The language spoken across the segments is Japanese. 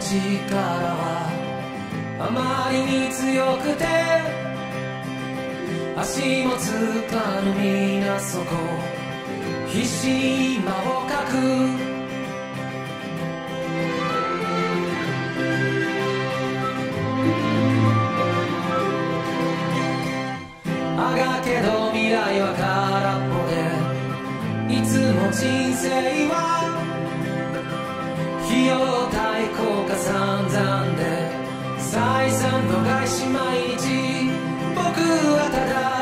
力はあまりに強くて足もつかぬなそこ必死に今をかくあがけど未来は空っぽでいつも人生は費用対効果散々で採算度外し毎日僕はただ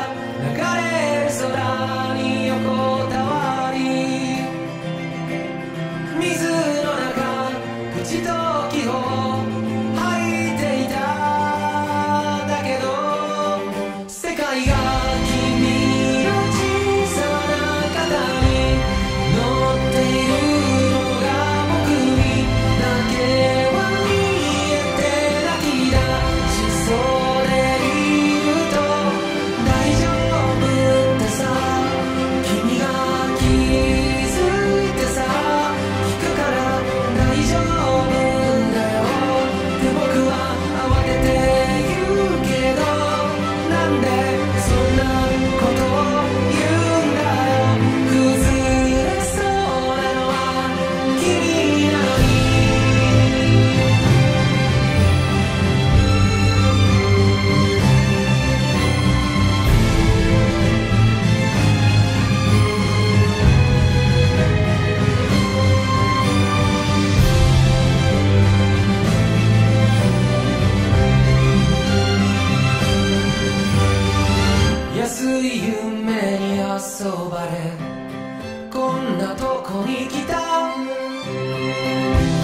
黄昏こんなとこに来た。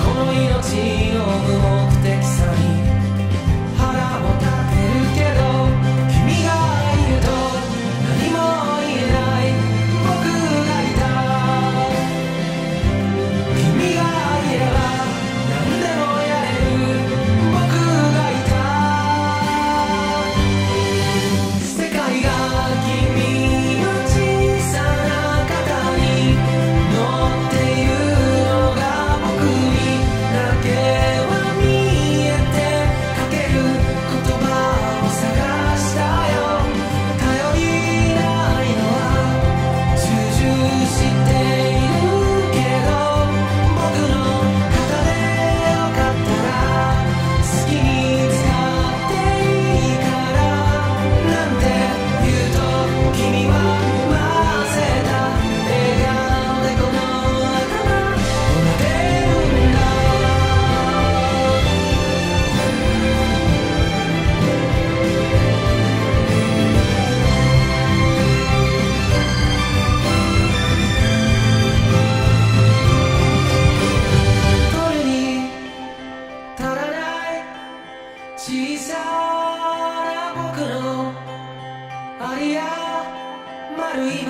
この命を無目小さな僕のありや丸い